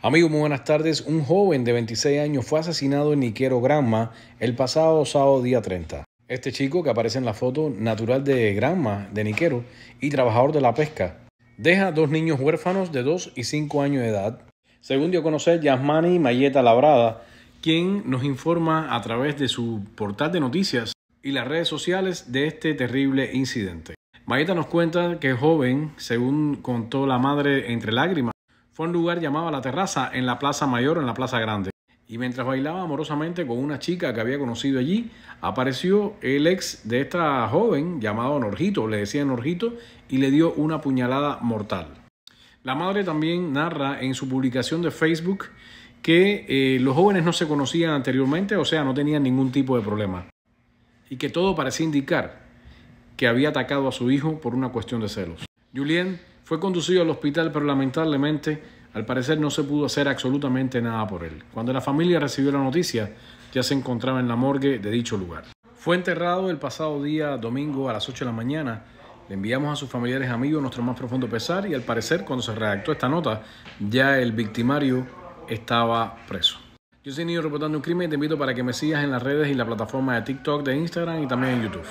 Amigos, muy buenas tardes. Un joven de 26 años fue asesinado en Niquero, Granma, el pasado sábado día 30. Este chico que aparece en la foto, natural de Granma, de Niquero, y trabajador de la pesca, deja dos niños huérfanos de 2 y 5 años de edad. Según dio a conocer Yasmani Mayeta Labrada, quien nos informa a través de su portal de noticias y las redes sociales de este terrible incidente. Mayeta nos cuenta que el joven, según contó la madre entre lágrimas, fue a un lugar llamado La Terraza en la Plaza Mayor, en la Plaza Grande. Y mientras bailaba amorosamente con una chica que había conocido allí, apareció el ex de esta joven llamado Norjito, le decía Norjito, y le dio una puñalada mortal. La madre también narra en su publicación de Facebook que eh, los jóvenes no se conocían anteriormente, o sea, no tenían ningún tipo de problema. Y que todo parecía indicar que había atacado a su hijo por una cuestión de celos. Julien fue conducido al hospital, pero lamentablemente, al parecer, no se pudo hacer absolutamente nada por él. Cuando la familia recibió la noticia, ya se encontraba en la morgue de dicho lugar. Fue enterrado el pasado día domingo a las 8 de la mañana. Le enviamos a sus familiares amigos nuestro más profundo pesar y al parecer, cuando se redactó esta nota, ya el victimario estaba preso. Yo soy Niño reportando un crimen y te invito para que me sigas en las redes y la plataforma de TikTok, de Instagram y también en YouTube.